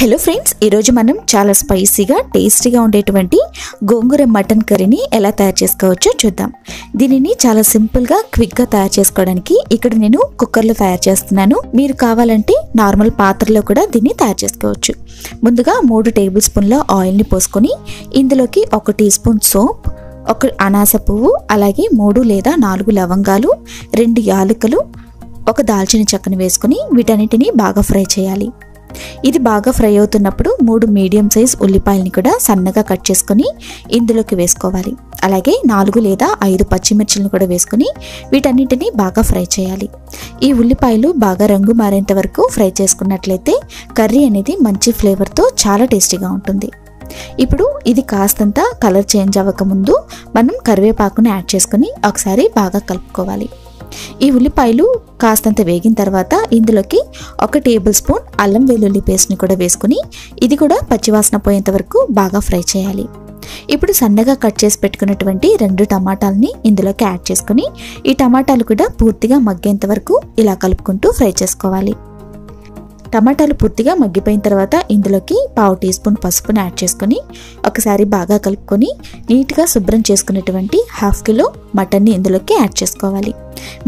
Hello friends ఈరోజు మనం చాలా స్పైసీగా టేస్టీగా ఉండేటువంటి గోంగూర మటన్ కర్రీని ఎలా తయారు చేసుకోవచ్చో చూద్దాం. దీనిని చాలా సింపుల్గా క్విక్గా తయారు చేసుకోవడానికి ఇక్కడ నేను కుక్కర్లో తయారు చేస్తున్నాను. మీరు కావాలంటే నార్మల్ పాత్రలో కూడా దీన్ని తయారు చేసుకోవచ్చు. ముందుగా మూడు టేబుల్ స్పూన్ల ఆయిల్ని పోసుకొని ఇందులోకి ఒక టీ స్పూన్ సోప్ ఒక అనాస పువ్వు అలాగే మూడు లేదా నాలుగు లవంగాలు రెండు యాలకులు ఒక దాల్చిన చెక్కను వేసుకుని వీటన్నిటిని బాగా ఫ్రై చేయాలి. ఇది బాగా ఫ్రై అవుతున్నప్పుడు మూడు మీడియం సైజ్ ఉల్లిపాయలని కూడా సన్నగా కట్ చేసుకొని ఇందులోకి వేసుకోవాలి. అలాగే నాలుగు లేదా ఐదు పచ్చిమిర్చిలను కూడా వేసుకొని వీటన్నిటిని బాగా ఫ్రై చేయాలి. ఈ ఉల్లిపాయలు బాగా రంగు మారేంత వరకు ఫ్రై చేసుకున్నట్లయితే కర్రీ అనేది మంచి ఫ్లేవర్తో చాలా టేస్టీగా ఉంటుంది. ఇప్పుడు ఇది కాస్తంత కలర్ చేంజ్ అవ్వకముందు మనం కరివేపాకును యాడ్ చేసుకొని ఒకసారి బాగా కలుపుకోవాలి. ఈ ఉల్లిపాయలు కాస్తంత వేగిన తర్వాత ఇందులోకి ఒక టేబుల్ స్పూన్ అల్లం వెల్లుల్లి పేస్ట్ని కూడా వేసుకుని ఇది కూడా పచ్చివాసన పోయేంత వరకు బాగా ఫ్రై చేయాలి. ఇప్పుడు సన్నగా కట్ చేసి పెట్టుకున్నటువంటి రెండు టమాటాలని ఇందులోకి యాడ్ చేసుకుని ఈ టమాటాలు కూడా పూర్తిగా మగ్గేంత వరకు ఇలా కలుపుకుంటూ ఫ్రై చేసుకోవాలి. టమాటాలు పూర్తిగా మగ్గిపోయిన తర్వాత ఇందులోకి పావు టీ స్పూన్ పసుపుని యాడ్ చేసుకొని ఒకసారి బాగా కలుపుకొని నీట్గా శుభ్రం చేసుకున్నటువంటి హాఫ్ కిలో మటన్ని ఇందులోకి యాడ్ చేసుకోవాలి.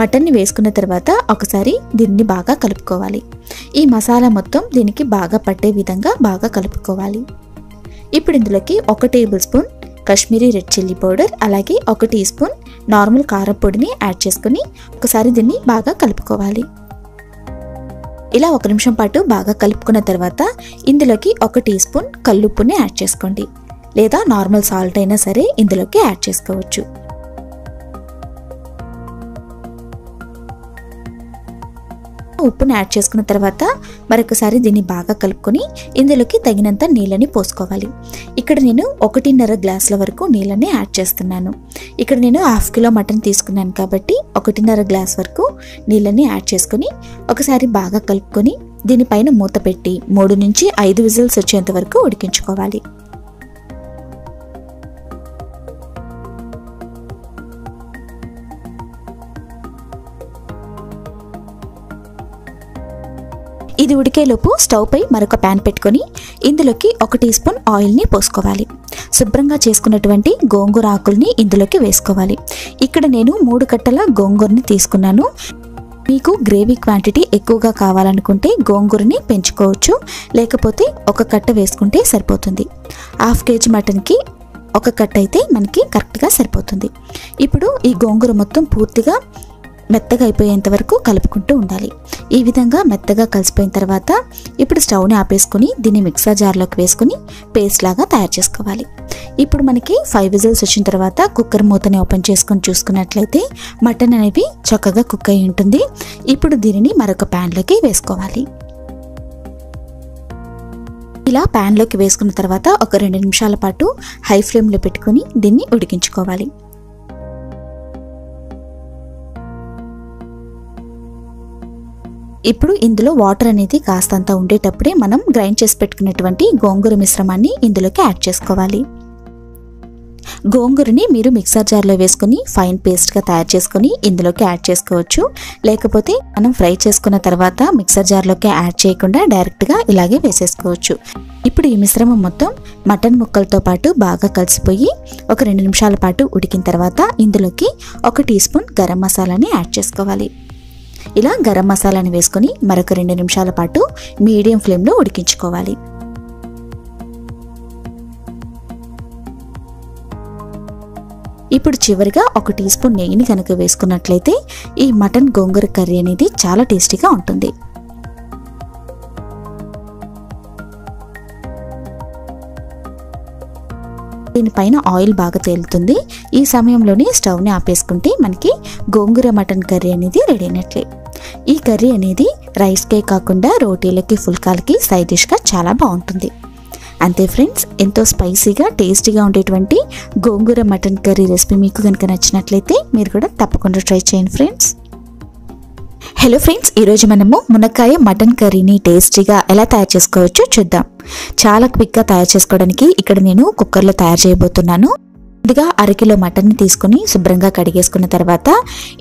మటన్ని వేసుకున్న తర్వాత ఒకసారి దీన్ని బాగా కలుపుకోవాలి. ఈ మసాలా మొత్తం దీనికి బాగా పట్టే విధంగా బాగా కలుపుకోవాలి. ఇప్పుడు ఇందులోకి ఒక tablespoon Kashmiri red chilli powder అలాగే ఒక టీ స్పూన్ నార్మల్ కారం పొడిని యాడ్ చేసుకొని ఒకసారి దీన్ని బాగా కలుపుకోవాలి. ఇలా ఒక నిమిషం పాటు బాగా కలుపుకున్న తర్వాత ఇందులోకి ఒక టీ స్పూన్ కల్లుప్పుని యాడ్ చేసుకోండి. లేదా నార్మల్ సాల్ట్ అయినా సరే ఇందులోకి యాడ్ చేసుకోవచ్చు. ఉప్పుని యాడ్ చేసుకున్న తర్వాత మరొకసారి దీన్ని బాగా కలుపుకొని ఇందులోకి తగినంత నీళ్ళని పోసుకోవాలి. ఇక్కడ నేను ఒకటిన్నర గ్లాసుల వరకు నీళ్ళని యాడ్ చేస్తున్నాను. ఇక్కడ నేను హాఫ్ కిలో మటన్ తీసుకున్నాను కాబట్టి ఒకటిన్నర గ్లాస్ వరకు నీళ్ళని యాడ్ చేసుకొని ఒకసారి బాగా కలుపుకొని దీనిపైన మూత పెట్టి మూడు నుంచి ఐదు విజిల్స్ వచ్చేంత వరకు ఉడికించుకోవాలి. ఇది ఉడికేలోపు స్టవ్ పై మరొక ప్యాన్ పెట్టుకొని ఇందులోకి ఒక టీ స్పూన్ ఆయిల్ని పోసుకోవాలి. శుభ్రంగా చేసుకున్నటువంటి గోంగూర ఆకుల్ని ఇందులోకి వేసుకోవాలి. ఇక్కడ నేను మూడు కట్టల గోంగూరని తీసుకున్నాను. మీకు గ్రేవీ క్వాంటిటీ ఎక్కువగా కావాలనుకుంటే గోంగూరని పెంచుకోవచ్చు. లేకపోతే ఒక కట్ట వేసుకుంటే సరిపోతుంది. హాఫ్ కేజీ మటన్కి ఒక కట్ట అయితే మనకి కరెక్ట్గా సరిపోతుంది. ఇప్పుడు ఈ గోంగూర మొత్తం పూర్తిగా మెత్తగా అయిపోయేంత వరకు కలుపుకుంటూ ఉండాలి. ఈ విధంగా మెత్తగా కలిసిపోయిన తర్వాత ఇప్పుడు స్టవ్ని ఆపేసుకొని దీన్ని మిక్సర్ జార్లోకి వేసుకొని పేస్ట్ లాగా తయారు చేసుకోవాలి. ఇప్పుడు మనకి ఫైవ్ విజిల్స్ వచ్చిన తర్వాత కుక్కర్ మూతని ఓపెన్ చేసుకొని చూసుకున్నట్లయితే మటన్ అనేవి చక్కగా కుక్ అయి ఉంటుంది. ఇప్పుడు దీనిని మరొక ప్యాన్లోకి వేసుకోవాలి. ఇలా ప్యాన్లోకి వేసుకున్న తర్వాత ఒక రెండు నిమిషాల పాటు హై ఫ్లేమ్లో పెట్టుకొని దీన్ని ఉడికించుకోవాలి. ఇప్పుడు ఇందులో వాటర్ అనేది కాస్తంత ఉండేటప్పుడే మనం గ్రైండ్ చేసి పెట్టుకున్నటువంటి గోంగూర మిశ్రమాన్ని ఇందులోకి యాడ్ చేసుకోవాలి. గోంగూరని మీరు మిక్సర్ జార్లో వేసుకొని ఫైన్ పేస్ట్గా తయారు చేసుకొని ఇందులోకి యాడ్ చేసుకోవచ్చు. లేకపోతే మనం ఫ్రై చేసుకున్న తర్వాత మిక్సర్ జార్లోకి యాడ్ చేయకుండా డైరెక్ట్గా ఇలాగే వేసేసుకోవచ్చు. ఇప్పుడు ఈ మిశ్రమం మొత్తం మటన్ ముక్కలతో పాటు బాగా కలిసిపోయి ఒక రెండు నిమిషాల పాటు ఉడికిన తర్వాత ఇందులోకి ఒక టీ స్పూన్ గరం మసాలాని యాడ్ చేసుకోవాలి. ఇలా గరం మసాలాని వేసుకొని మరొక రెండు నిమిషాల పాటు మీడియం ఫ్లేమ్లో ఉడికించుకోవాలి. ఇప్పుడు చివరిగా ఒక టీ స్పూన్ నెయ్యిని కనుక వేసుకున్నట్లయితే ఈ మటన్ గోంగూర కర్రీ అనేది చాలా టేస్టీగా ఉంటుంది. దీనిపైన ఆయిల్ బాగా తేలుతుంది. ఈ సమయంలోనే స్టవ్ని ఆపేసుకుంటే మనకి గోంగూర మటన్ కర్రీ అనేది రెడీ అయినట్లే. ఈ కర్రీ అనేది రైస్కే కాకుండా రోటీలకి ఫుల్కాలకి సైడ్ డిష్గా చాలా బాగుంటుంది. అంతే ఫ్రెండ్స్ ఎంతో స్పైసీగా టేస్టీగా ఉండేటువంటి గోంగూర మటన్ కర్రీ రెసిపీ మీకు కనుక నచ్చినట్లయితే మీరు కూడా తప్పకుండా ట్రై చేయండి ఫ్రెండ్స్. హలో ఫ్రెండ్స్ ఈరోజు మనము మునక్కాయ మటన్ కర్రీని టేస్టీగా ఎలా తయారు చేసుకోవచ్చో చూద్దాం. చాలా క్విక్గా తయారు చేసుకోవడానికి ఇక్కడ నేను కుక్కర్లో తయారు చేయబోతున్నాను. ముందుగా అరకిలో మటన్ని తీసుకుని శుభ్రంగా కడిగేసుకున్న తర్వాత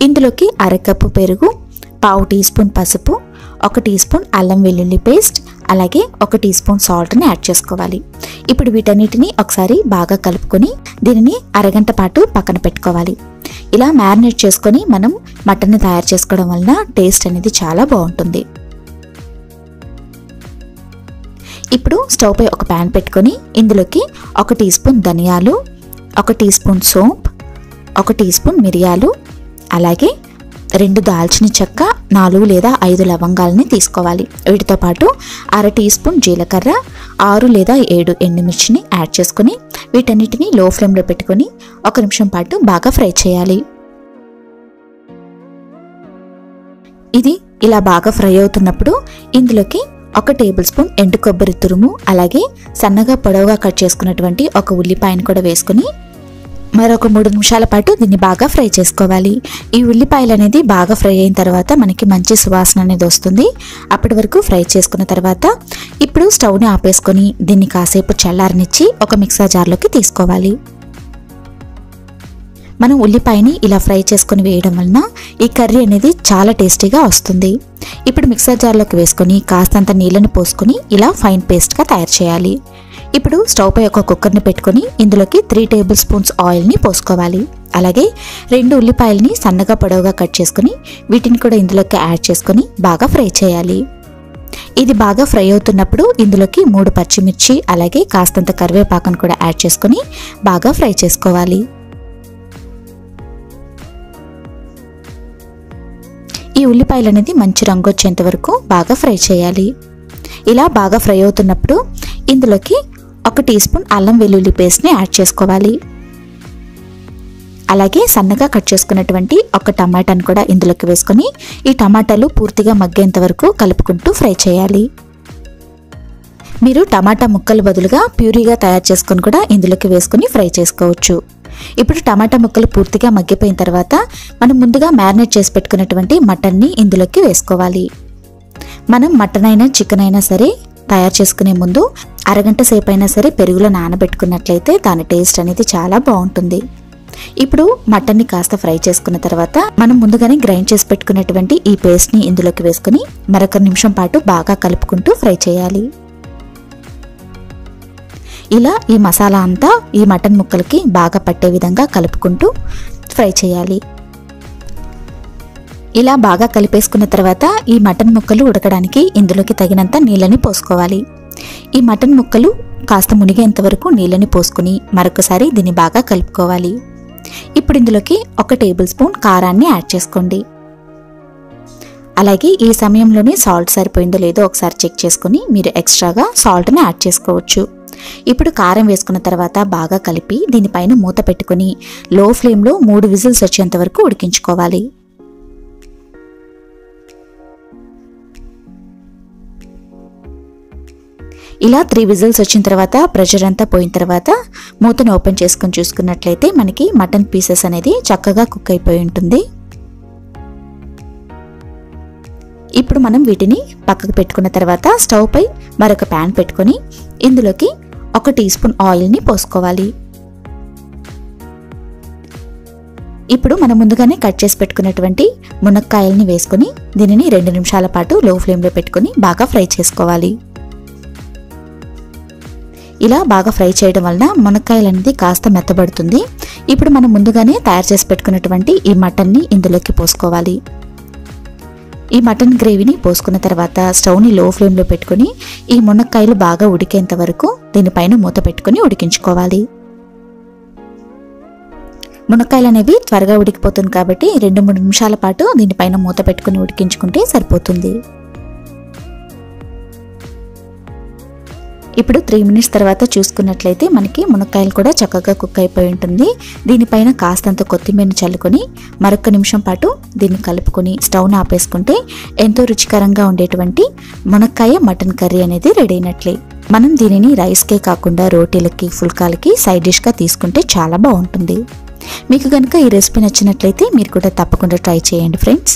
ఇందులోకి అరకప్పు పెరుగు పావు టీ స్పూన్ పసుపు ఒక టీ స్పూన్ అల్లం వెల్లుల్లి పేస్ట్ అలాగే ఒక టీ స్పూన్ సాల్ట్ని యాడ్ చేసుకోవాలి. ఇప్పుడు వీటన్నిటిని ఒకసారి బాగా కలుపుకొని దీనిని అరగంట పాటు పక్కన పెట్టుకోవాలి. ఇలా మ్యారినేట్ చేసుకొని మనం మటన్ని తయారు చేసుకోవడం వలన టేస్ట్ అనేది చాలా బాగుంటుంది. ఇప్పుడు స్టవ్ పై ఒక ప్యాన్ పెట్టుకొని ఇందులోకి ఒక టీ స్పూన్ ధనియాలు ఒక టీ స్పూన్ సోంప్ ఒక టీ స్పూన్ మిరియాలు అలాగే రెండు దాల్చిన చెక్క నాలుగు లేదా ఐదు లవంగాలని తీసుకోవాలి. వీటితో పాటు అర టీ స్పూన్ జీలకర్ర ఆరు లేదా ఏడు ఎండుమిర్చిని యాడ్ చేసుకొని వీటన్నిటిని లో ఫ్లేమ్లో పెట్టుకొని ఒక నిమిషం పాటు బాగా ఫ్రై చేయాలి. ఇది ఇలా బాగా ఫ్రై అవుతున్నప్పుడు ఇందులోకి ఒక టేబుల్ స్పూన్ ఎండు కొబ్బరి తురుము అలాగే సన్నగా పొడవుగా కట్ చేసుకున్నటువంటి ఒక ఉల్లిపాయను కూడా వేసుకుని మరొక మూడు నిమిషాల పాటు దీన్ని బాగా ఫ్రై చేసుకోవాలి. ఈ ఉల్లిపాయలు అనేది బాగా ఫ్రై అయిన తర్వాత మనకి మంచి సువాసన అనేది వస్తుంది. అప్పటి వరకు ఫ్రై చేసుకున్న తర్వాత ఇప్పుడు స్టవ్ని ఆపేసుకొని దీన్ని కాసేపు చల్లారనిచ్చి ఒక మిక్సర్ జార్లోకి తీసుకోవాలి. మనం ఉల్లిపాయని ఇలా ఫ్రై చేసుకొని వేయడం వలన ఈ కర్రీ అనేది చాలా టేస్టీగా వస్తుంది. ఇప్పుడు మిక్సర్ జార్లోకి వేసుకొని కాస్తంత నీళ్ళని పోసుకొని ఇలా ఫైన్ పేస్ట్గా తయారు చేయాలి. ఇప్పుడు స్టవ్ పై ఒక కుక్కర్ని పెట్టుకొని ఇందులోకి త్రీ టేబుల్ స్పూన్స్ ఆయిల్ని పోసుకోవాలి. అలాగే రెండు ఉల్లిపాయల్ని సన్నగా పొడవుగా కట్ చేసుకుని వీటిని కూడా ఇందులోకి యాడ్ చేసుకొని బాగా ఫ్రై చేయాలి. ఇది బాగా ఫ్రై అవుతున్నప్పుడు ఇందులోకి మూడు పచ్చిమిర్చి అలాగే కాస్తంత కరివేపాకును కూడా యాడ్ చేసుకొని బాగా ఫ్రై చేసుకోవాలి. ఈ ఉల్లిపాయలు అనేది మంచి రంగు వచ్చేంత వరకు బాగా ఫ్రై చేయాలి. ఇలా బాగా ఫ్రై అవుతున్నప్పుడు ఇందులోకి ఒక టీ స్పూన్ అల్లం వెల్లుల్లి పేస్ట్ని యాడ్ చేసుకోవాలి. అలాగే సన్నగా కట్ చేసుకున్నటువంటి ఒక టమాటాను కూడా ఇందులోకి వేసుకొని ఈ టమాటాలు పూర్తిగా మగ్గేంత వరకు కలుపుకుంటూ ఫ్రై చేయాలి. మీరు టమాటా ముక్కలు బదులుగా ప్యూరీగా తయారు చేసుకొని కూడా ఇందులోకి వేసుకొని ఫ్రై చేసుకోవచ్చు. ఇప్పుడు టమాటా ముక్కలు పూర్తిగా మగ్గిపోయిన తర్వాత మనం ముందుగా మ్యారినేట్ చేసి పెట్టుకున్నటువంటి మటన్ని ఇందులోకి వేసుకోవాలి. మనం మటన్ అయినా చికెన్ అయినా సరే తయారు చేసుకునే ముందు అరగంట సేపు అయినా సరే పెరుగులో నానబెట్టుకున్నట్లయితే దాని టేస్ట్ అనేది చాలా బాగుంటుంది. ఇప్పుడు మటన్ని కాస్త ఫ్రై చేసుకున్న తర్వాత మనం ముందుగానే గ్రైండ్ చేసి పెట్టుకున్నటువంటి ఈ పేస్ట్ని ఇందులోకి వేసుకుని మరొక నిమిషం పాటు బాగా కలుపుకుంటూ ఫ్రై చేయాలి. ఇలా ఈ మసాలా అంతా ఈ మటన్ ముక్కలకి బాగా పట్టే విధంగా కలుపుకుంటూ ఫ్రై చేయాలి. ఇలా బాగా కలిపేసుకున్న తర్వాత ఈ మటన్ ముక్కలు ఉడకడానికి ఇందులోకి తగినంత నీళ్ళని పోసుకోవాలి. ఈ మటన్ ముక్కలు కాస్త మునిగేంత వరకు నీళ్ళని పోసుకుని మరొకసారి దీన్ని బాగా కలుపుకోవాలి. ఇప్పుడు ఇందులోకి ఒక టేబుల్ స్పూన్ కారాన్ని యాడ్ చేసుకోండి. అలాగే ఈ సమయంలోనే సాల్ట్ సరిపోయిందో లేదో ఒకసారి చెక్ చేసుకుని మీరు ఎక్స్ట్రాగా సాల్ట్ని యాడ్ చేసుకోవచ్చు. ఇప్పుడు కారం వేసుకున్న తర్వాత బాగా కలిపి దీనిపైన మూత పెట్టుకుని లో ఫ్లేమ్లో మూడు విజిల్స్ వచ్చేంత వరకు ఉడికించుకోవాలి. ఇలా త్రీ విజిల్స్ వచ్చిన తర్వాత ప్రెషర్ అంతా పోయిన తర్వాత మూతను ఓపెన్ చేసుకొని చూసుకున్నట్లయితే మనకి మటన్ పీసెస్ అనేది చక్కగా కుక్ అయిపోయి ఉంటుంది. ఇప్పుడు మనం వీటిని పక్కకు పెట్టుకున్న తర్వాత స్టవ్ పై మరొక ప్యాన్ పెట్టుకొని ఇందులోకి ఒక టీ స్పూన్ ఆయిల్ని పోసుకోవాలి. ఇప్పుడు మనం ముందుగానే కట్ చేసి పెట్టుకున్నటువంటి మునక్కాయల్ని వేసుకొని దీనిని రెండు నిమిషాల పాటు లో ఫ్లేమ్లో పెట్టుకొని బాగా ఫ్రై చేసుకోవాలి. ఇలా బాగా ఫ్రై చేయడం వలన మునక్కాయలు అనేది కాస్త మెత్తబడుతుంది. ఇప్పుడు మనం ముందుగానే తయారు చేసి పెట్టుకున్నటువంటి ఈ మటన్ని ఇందులోకి పోసుకోవాలి. ఈ మటన్ గ్రేవీని పోసుకున్న తర్వాత స్టవ్ని లో ఫ్లేమ్లో పెట్టుకుని ఈ మునక్కాయలు బాగా ఉడికేంత వరకు దీనిపైన మూత పెట్టుకొని ఉడికించుకోవాలి. మునక్కాయలు అనేవి త్వరగా ఉడికిపోతుంది కాబట్టి రెండు మూడు నిమిషాల పాటు దీనిపైన మూత పెట్టుకుని ఉడికించుకుంటే సరిపోతుంది. ఇప్పుడు త్రీ మినిట్స్ తర్వాత చూసుకున్నట్లయితే మనకి మునక్కాయలు కూడా చక్కగా కుక్ అయిపోయి ఉంటుంది. దీనిపైన కాస్తంత కొత్తిమీరని చల్లుకొని మరొక నిమిషం పాటు దీన్ని కలుపుకొని స్టవ్ను ఆపేసుకుంటే ఎంతో రుచికరంగా ఉండేటువంటి మునక్కాయ మటన్ కర్రీ అనేది రెడీ అయినట్లే. మనం దీనిని రైస్కే కాకుండా రోటీలకి ఫుల్కాలకి సైడ్ డిష్గా తీసుకుంటే చాలా బాగుంటుంది. మీకు కనుక ఈ రెసిపీ నచ్చినట్లయితే మీరు కూడా తప్పకుండా ట్రై చేయండి ఫ్రెండ్స్